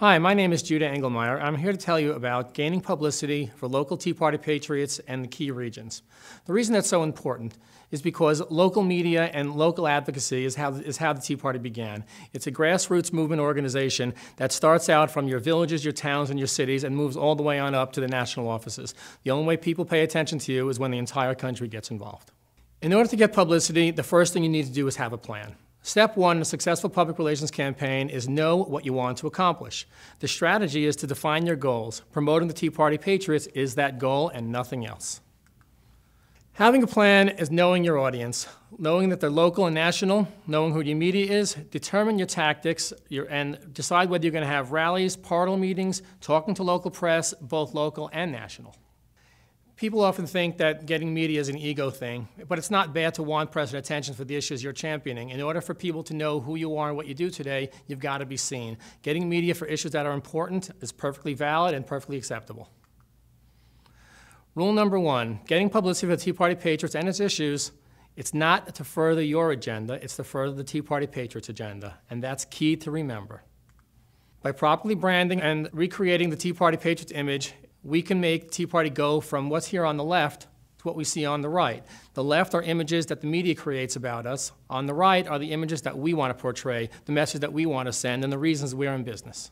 Hi, my name is Juda Engelmayer. I'm here to tell you about gaining publicity for local Tea Party patriots and the key regions. The reason that's so important is because local media and local advocacy is how, is how the Tea Party began. It's a grassroots movement organization that starts out from your villages, your towns, and your cities and moves all the way on up to the national offices. The only way people pay attention to you is when the entire country gets involved. In order to get publicity, the first thing you need to do is have a plan. Step one in a successful public relations campaign is know what you want to accomplish. The strategy is to define your goals. Promoting the Tea Party Patriots is that goal and nothing else. Having a plan is knowing your audience, knowing that they're local and national, knowing who your media is, determine your tactics, your, and decide whether you're going to have rallies, parlor meetings, talking to local press, both local and national. People often think that getting media is an ego thing, but it's not bad to want press and attention for the issues you're championing. In order for people to know who you are and what you do today, you've got to be seen. Getting media for issues that are important is perfectly valid and perfectly acceptable. Rule number one, getting publicity for the Tea Party Patriots and its issues, it's not to further your agenda, it's to further the Tea Party Patriots agenda, and that's key to remember. By properly branding and recreating the Tea Party Patriots image, we can make Tea Party go from what's here on the left to what we see on the right. The left are images that the media creates about us. On the right are the images that we want to portray, the message that we want to send, and the reasons we're in business.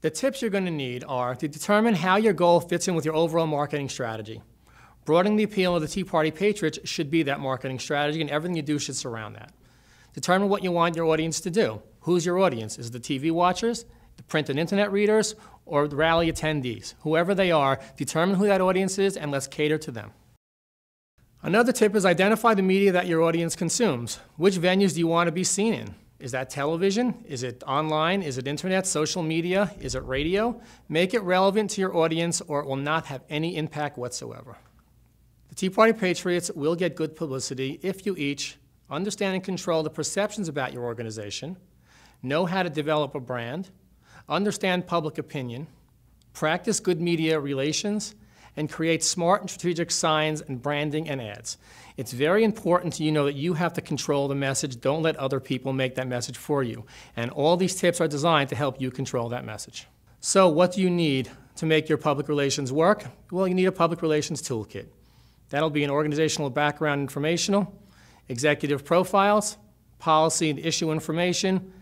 The tips you're going to need are to determine how your goal fits in with your overall marketing strategy. Broadening the appeal of the Tea Party Patriots should be that marketing strategy, and everything you do should surround that. Determine what you want your audience to do. Who's your audience? Is it the TV watchers, the print and internet readers, or rally attendees. Whoever they are, determine who that audience is and let's cater to them. Another tip is identify the media that your audience consumes. Which venues do you want to be seen in? Is that television? Is it online? Is it internet, social media? Is it radio? Make it relevant to your audience or it will not have any impact whatsoever. The Tea Party Patriots will get good publicity if you each understand and control the perceptions about your organization, know how to develop a brand, understand public opinion, practice good media relations, and create smart and strategic signs and branding and ads. It's very important to you know that you have to control the message. Don't let other people make that message for you. And all these tips are designed to help you control that message. So what do you need to make your public relations work? Well, you need a public relations toolkit. That'll be an organizational background informational, executive profiles, policy and issue information,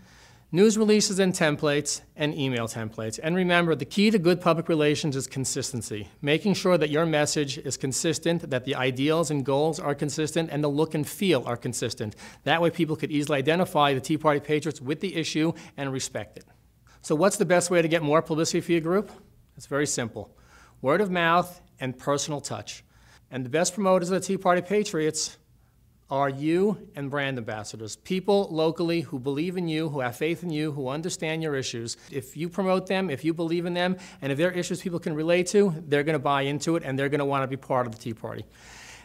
news releases and templates, and email templates. And remember, the key to good public relations is consistency, making sure that your message is consistent, that the ideals and goals are consistent, and the look and feel are consistent. That way people could easily identify the Tea Party patriots with the issue and respect it. So what's the best way to get more publicity for your group? It's very simple. Word of mouth and personal touch. And the best promoters of the Tea Party Patriots are you and brand ambassadors, people locally who believe in you, who have faith in you, who understand your issues. If you promote them, if you believe in them, and if they're issues people can relate to, they're going to buy into it and they're going to want to be part of the Tea Party.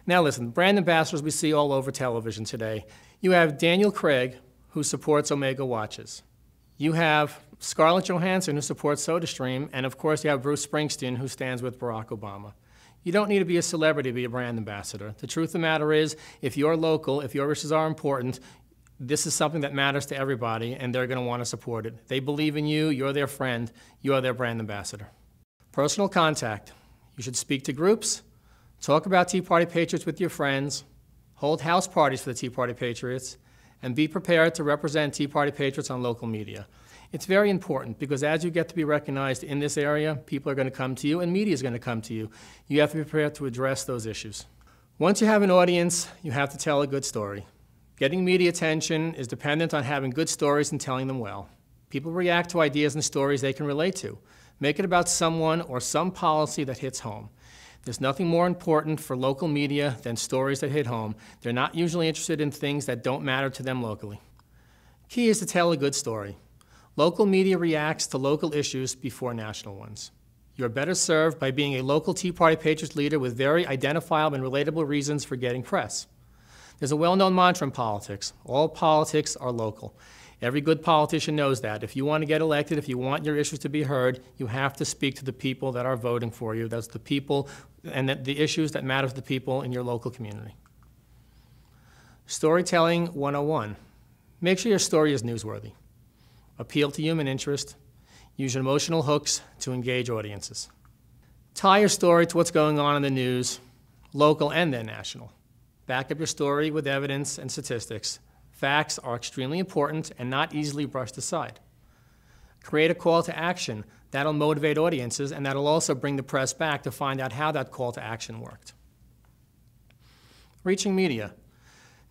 Now listen, brand ambassadors we see all over television today. You have Daniel Craig, who supports Omega Watches. You have Scarlett Johansson, who supports SodaStream, and of course you have Bruce Springsteen, who stands with Barack Obama. You don't need to be a celebrity to be a brand ambassador. The truth of the matter is, if you're local, if your wishes are important, this is something that matters to everybody, and they're going to want to support it. They believe in you, you're their friend, you are their brand ambassador. Personal contact. You should speak to groups, talk about Tea Party Patriots with your friends, hold house parties for the Tea Party Patriots, and be prepared to represent Tea Party Patriots on local media. It's very important because as you get to be recognized in this area, people are going to come to you and media is going to come to you. You have to be prepared to address those issues. Once you have an audience, you have to tell a good story. Getting media attention is dependent on having good stories and telling them well. People react to ideas and stories they can relate to. Make it about someone or some policy that hits home. There's nothing more important for local media than stories that hit home. They're not usually interested in things that don't matter to them locally. Key is to tell a good story. Local media reacts to local issues before national ones. You're better served by being a local Tea Party Patriots leader with very identifiable and relatable reasons for getting press. There's a well-known mantra in politics. All politics are local. Every good politician knows that. If you want to get elected, if you want your issues to be heard, you have to speak to the people that are voting for you. That's the people and the issues that matter to the people in your local community. Storytelling 101. Make sure your story is newsworthy appeal to human interest, Use emotional hooks to engage audiences. Tie your story to what's going on in the news, local and then national. Back up your story with evidence and statistics. Facts are extremely important and not easily brushed aside. Create a call to action that'll motivate audiences and that'll also bring the press back to find out how that call to action worked. Reaching media.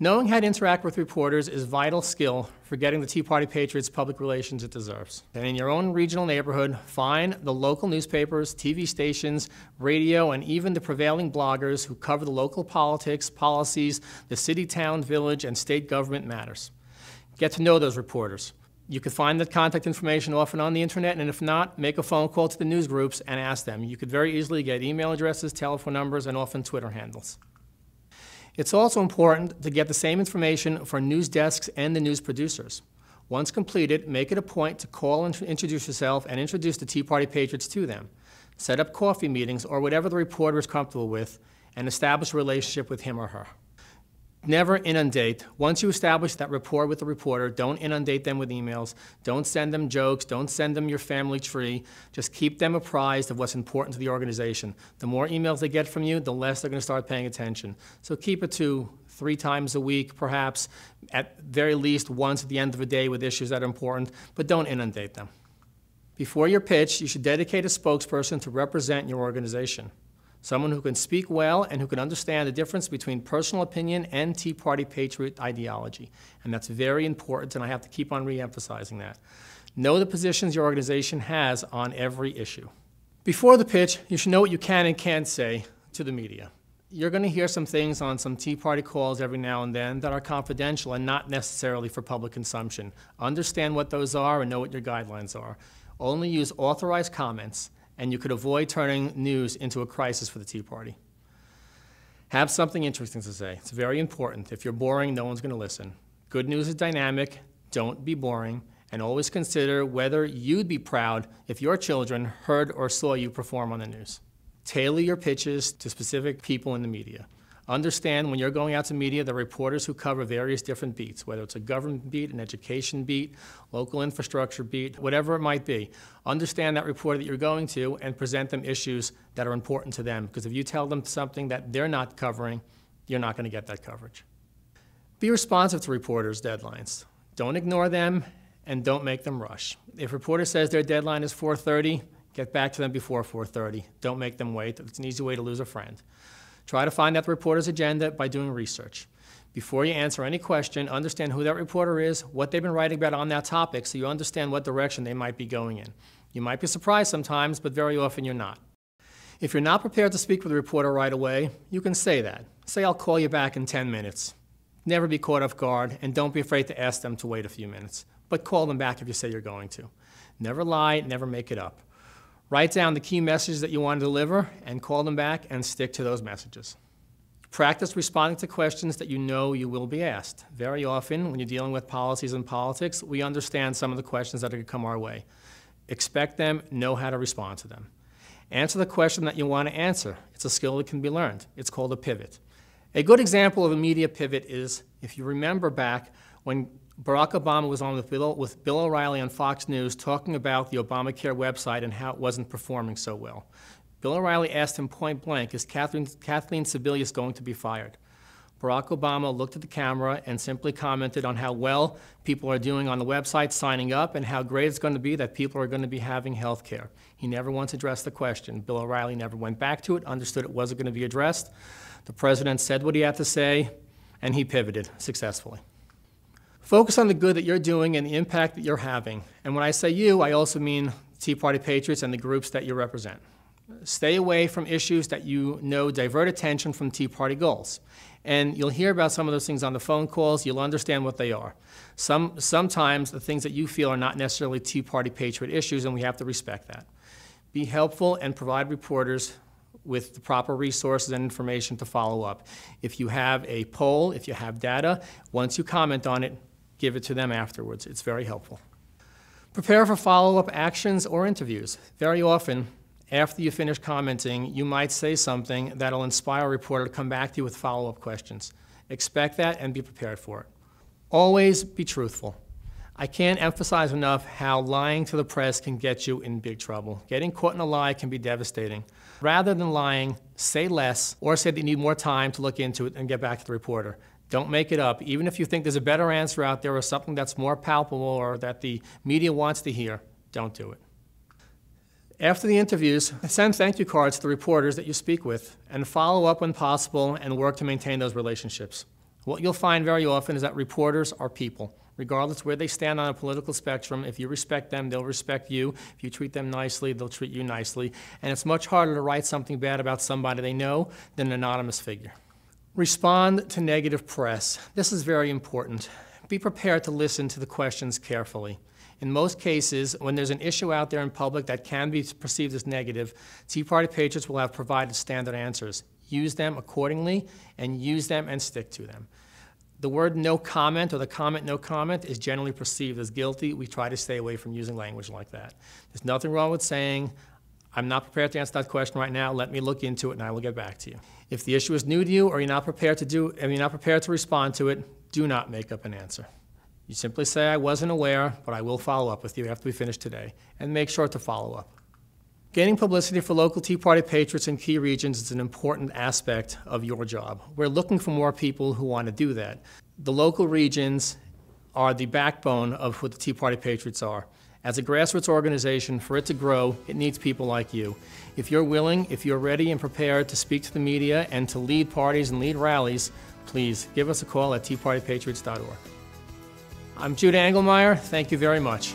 Knowing how to interact with reporters is vital skill for getting the Tea Party Patriots public relations it deserves. And in your own regional neighborhood, find the local newspapers, TV stations, radio, and even the prevailing bloggers who cover the local politics, policies, the city, town, village, and state government matters. Get to know those reporters. You can find that contact information often on the internet, and if not, make a phone call to the news groups and ask them. You could very easily get email addresses, telephone numbers, and often Twitter handles. It's also important to get the same information for news desks and the news producers. Once completed, make it a point to call and introduce yourself and introduce the Tea Party Patriots to them. Set up coffee meetings or whatever the reporter is comfortable with and establish a relationship with him or her. Never inundate. Once you establish that rapport with the reporter, don't inundate them with emails. Don't send them jokes. Don't send them your family tree. Just keep them apprised of what's important to the organization. The more emails they get from you, the less they're going to start paying attention. So keep it to three times a week, perhaps, at very least once at the end of the day with issues that are important, but don't inundate them. Before your pitch, you should dedicate a spokesperson to represent your organization someone who can speak well and who can understand the difference between personal opinion and Tea Party patriot ideology. And that's very important, and I have to keep on re-emphasizing that. Know the positions your organization has on every issue. Before the pitch, you should know what you can and can't say to the media. You're going to hear some things on some Tea Party calls every now and then that are confidential and not necessarily for public consumption. Understand what those are and know what your guidelines are. Only use authorized comments and you could avoid turning news into a crisis for the Tea Party. Have something interesting to say. It's very important. If you're boring, no one's going to listen. Good news is dynamic. Don't be boring. And always consider whether you'd be proud if your children heard or saw you perform on the news. Tailor your pitches to specific people in the media. Understand when you're going out to media, the reporters who cover various different beats, whether it's a government beat, an education beat, local infrastructure beat, whatever it might be. Understand that reporter that you're going to and present them issues that are important to them. Because if you tell them something that they're not covering, you're not going to get that coverage. Be responsive to reporters' deadlines. Don't ignore them and don't make them rush. If a reporter says their deadline is 4.30, get back to them before 4.30. Don't make them wait. It's an easy way to lose a friend. Try to find out the reporter's agenda by doing research. Before you answer any question, understand who that reporter is, what they've been writing about on that topic, so you understand what direction they might be going in. You might be surprised sometimes, but very often you're not. If you're not prepared to speak with the reporter right away, you can say that. Say, I'll call you back in 10 minutes. Never be caught off guard, and don't be afraid to ask them to wait a few minutes. But call them back if you say you're going to. Never lie, never make it up. Write down the key messages that you want to deliver and call them back and stick to those messages. Practice responding to questions that you know you will be asked. Very often, when you're dealing with policies and politics, we understand some of the questions that are going to come our way. Expect them, know how to respond to them. Answer the question that you want to answer. It's a skill that can be learned. It's called a pivot. A good example of a media pivot is, if you remember back when Barack Obama was on with Bill, with Bill O'Reilly on Fox News talking about the Obamacare website and how it wasn't performing so well. Bill O'Reilly asked him point blank, is Kathleen, Kathleen Sebelius going to be fired? Barack Obama looked at the camera and simply commented on how well people are doing on the website signing up and how great it's going to be that people are going to be having health care. He never once addressed the question. Bill O'Reilly never went back to it, understood it wasn't going to be addressed. The president said what he had to say, and he pivoted successfully. Focus on the good that you're doing and the impact that you're having. And when I say you, I also mean Tea Party patriots and the groups that you represent. Stay away from issues that you know divert attention from Tea Party goals. And you'll hear about some of those things on the phone calls. You'll understand what they are. Some, sometimes the things that you feel are not necessarily Tea Party patriot issues, and we have to respect that. Be helpful and provide reporters with the proper resources and information to follow up. If you have a poll, if you have data, once you comment on it, give it to them afterwards. It's very helpful. Prepare for follow-up actions or interviews. Very often, after you finish commenting, you might say something that'll inspire a reporter to come back to you with follow-up questions. Expect that and be prepared for it. Always be truthful. I can't emphasize enough how lying to the press can get you in big trouble. Getting caught in a lie can be devastating. Rather than lying, say less or say that you need more time to look into it and get back to the reporter. Don't make it up. Even if you think there's a better answer out there or something that's more palpable or that the media wants to hear, don't do it. After the interviews, send thank you cards to the reporters that you speak with and follow up when possible and work to maintain those relationships. What you'll find very often is that reporters are people. Regardless where they stand on a political spectrum, if you respect them, they'll respect you. If you treat them nicely, they'll treat you nicely. And it's much harder to write something bad about somebody they know than an anonymous figure. Respond to negative press. This is very important. Be prepared to listen to the questions carefully. In most cases, when there's an issue out there in public that can be perceived as negative, Tea Party patriots will have provided standard answers. Use them accordingly and use them and stick to them. The word no comment or the comment no comment is generally perceived as guilty. We try to stay away from using language like that. There's nothing wrong with saying, I'm not prepared to answer that question right now. Let me look into it and I will get back to you. If the issue is new to you or you're not prepared to do, and you're not prepared to respond to it, do not make up an answer. You simply say, I wasn't aware, but I will follow up with you after we finish today, and make sure to follow up. Gaining publicity for local Tea Party patriots in key regions is an important aspect of your job. We're looking for more people who want to do that. The local regions are the backbone of who the Tea Party patriots are. As a grassroots organization, for it to grow, it needs people like you. If you're willing, if you're ready and prepared to speak to the media and to lead parties and lead rallies, please give us a call at teapartypatriots.org. I'm Juda Engelmayer. Thank you very much.